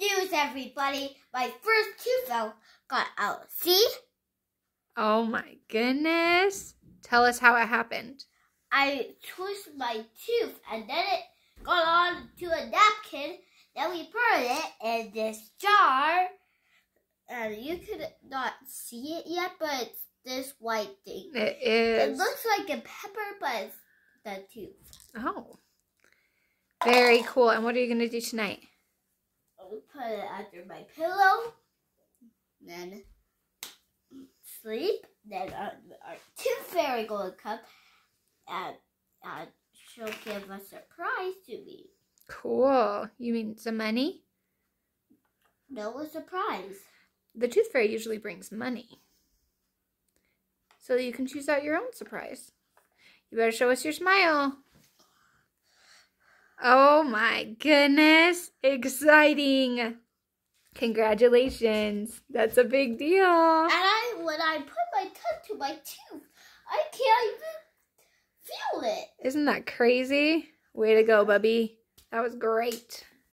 news, everybody. My first tooth got out. See? Oh my goodness. Tell us how it happened. I twisted my tooth and then it got on to a napkin. Then we put it in this jar. And you could not see it yet, but it's this white thing. It is. It looks like a pepper, but it's the tooth. Oh. Very cool. And what are you going to do tonight? Put it under my pillow. Then sleep. Then our, our tooth fairy gonna come and, and she'll give a surprise to me. Cool. You mean some money? No a surprise. The tooth fairy usually brings money. So you can choose out your own surprise. You better show us your smile. Oh my goodness. Exciting. Congratulations. That's a big deal. And I, when I put my tongue to my tooth, I can't even feel it. Isn't that crazy? Way to go, Bubby. That was great.